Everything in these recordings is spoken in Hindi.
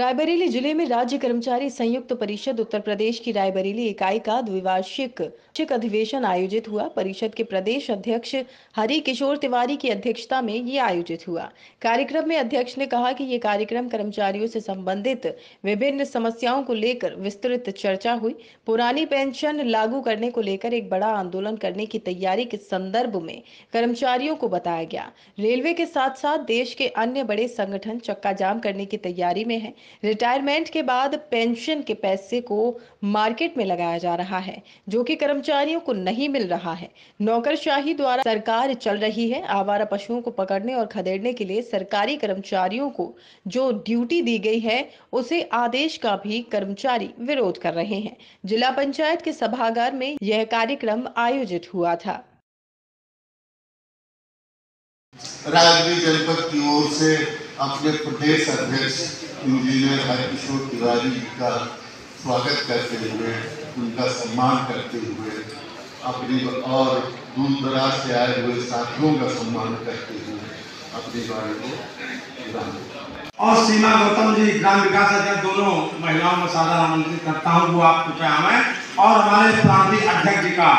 रायबरेली ज़िले में राज्य कर्मचारी संयुक्त परिषद उत्तर प्रदेश की रायबरेली इकाई का द्विवार्षिक अधिवेशन आयोजित हुआ। परिषद के प्रदेश अध्यक्ष हरि किशोर तिवारी की अध्यक्षता में ये आयोजित हुआ। कार्यक्रम में अध्यक्ष ने कहा कि ये कार्यक्रम कर्मचारियों से संबंधित विभिन्न समस्याओं को लेकर विस्तृत चर्चा हुई। पुरानी पेंशन लागू करने को लेकर एक बड़ा आंदोलन करने की तैयारी के संदर्भ में कर्मचारियों को बताया गया। रेलवे के साथ साथ देश के अन्य बड़े संगठन चक्का जाम करने की तैयारी में है। रिटायरमेंट के बाद पेंशन के पैसे को मार्केट में लगाया जा रहा है, जो कि कर्मचारियों को नहीं मिल रहा है। नौकरशाही द्वारा सरकार चल रही है, आवारा पशुओं को पकड़ने और खदेड़ने के लिए सरकारी कर्मचारियों को जो ड्यूटी दी गई है, उसे आदेश का भी कर्मचारी विरोध कर रहे हैं। जिला पंचायत के सभागार में यह कार्यक्रम आयोजित हुआ था। राजगीर जनपद की ओर से अपने प्रदेश अध्यक्ष इंजीनियर हरकिशोर तिवारी जी का स्वागत करते हुए, उनका सम्मान करते हुए, अपनी और दूर दराज से आए हुए साथियों का सम्मान करते हुए अपनी बारे को और सीमा गौतम जी, ग्राम विकास अध्यक्ष, दोनों महिलाओं में सादर आमंत्रित करता हूँ, वो आप कुछ हमें और हमारे प्रांतीय अध्यक्ष जी का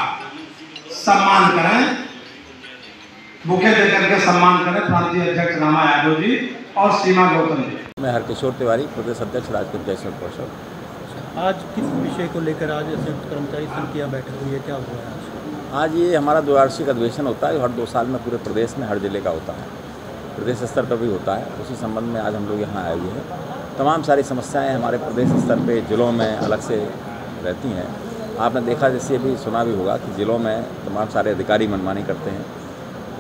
सम्मान करें। बुके देकर के सम्मान करें प्रांतीय अध्यक्ष रामा यादव जी और सीमा गौतम जी। मैं हरकिशोर तिवारी प्रदेश अध्यक्ष राजपूत जयसर कौशल। आज किस विषय को लेकर आज संयुक्त कर्मचारी संघ की यहाँ बैठक हुई है? क्या हुआ है आज? आज ये हमारा द्विवार्षिक अधिवेशन होता है हर दो साल में पूरे प्रदेश में हर ज़िले का होता है। प्रदेश स्तर पर भी होता है। उसी संबंध में आज हम लोग यहाँ आए हुए हैं। तमाम सारी समस्याएँ हमारे प्रदेश स्तर पे जिलों में अलग से रहती हैं। आपने देखा जैसे भी सुना भी होगा कि ज़िलों में तमाम सारे अधिकारी मनमानी करते हैं।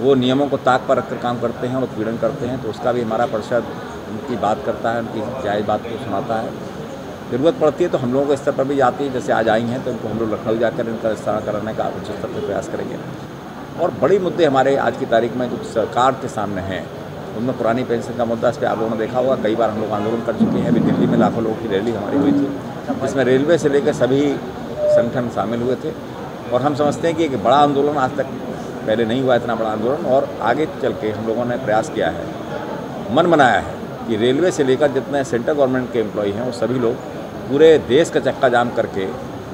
वो नियमों को ताक पर रखकर काम करते हैं और उत्पीड़न करते हैं तो उसका भी हमारा परिषद उनकी बात करता है, उनकी जायज़ बात को सुनाता है। ज़रूरत पड़ती है तो हम लोगों को स्तर पर भी जाती है, जैसे आज आई हैं तो उनको हम लोग लखनऊ जाकर इनका विस्तार कराने का उच्च स्तर पर प्रयास करेंगे। और बड़ी मुद्दे हमारे आज की तारीख में जो सरकार के सामने हैं, उनमें पुरानी पेंशन का मुद्दा इस पर आप लोगों ने देखा होगा, कई बार हम लोग आंदोलन कर चुके हैं। अभी दिल्ली में लाखों लोगों की रैली हमारी हुई थी, जिसमें रेलवे से लेकर सभी संगठन शामिल हुए थे। और हम समझते हैं कि एक बड़ा आंदोलन आज तक पहले नहीं हुआ इतना बड़ा आंदोलन और आगे चल के हम लोगों ने प्रयास किया है। मन बनाया है कि रेलवे से लेकर जितने सेंट्रल गवर्नमेंट के एम्प्लॉय हैं, वो सभी लोग पूरे देश का चक्का जाम करके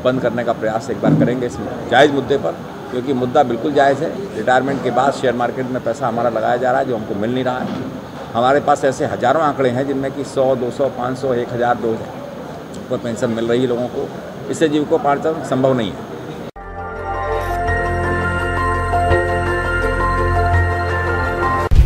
बंद करने का प्रयास एक बार करेंगे इस जायज़ मुद्दे पर, क्योंकि मुद्दा बिल्कुल जायज़ है। रिटायरमेंट के बाद शेयर मार्केट में पैसा हमारा लगाया जा रहा है, जो हमको मिल नहीं रहा है। हमारे पास ऐसे हज़ारों आंकड़े हैं, जिनमें कि सौ, दो सौ, पाँच सौ, एक हज़ार, दो हज़ार पेंशन मिल रही है लोगों को। इससे जीविकोपार्जन संभव नहीं है।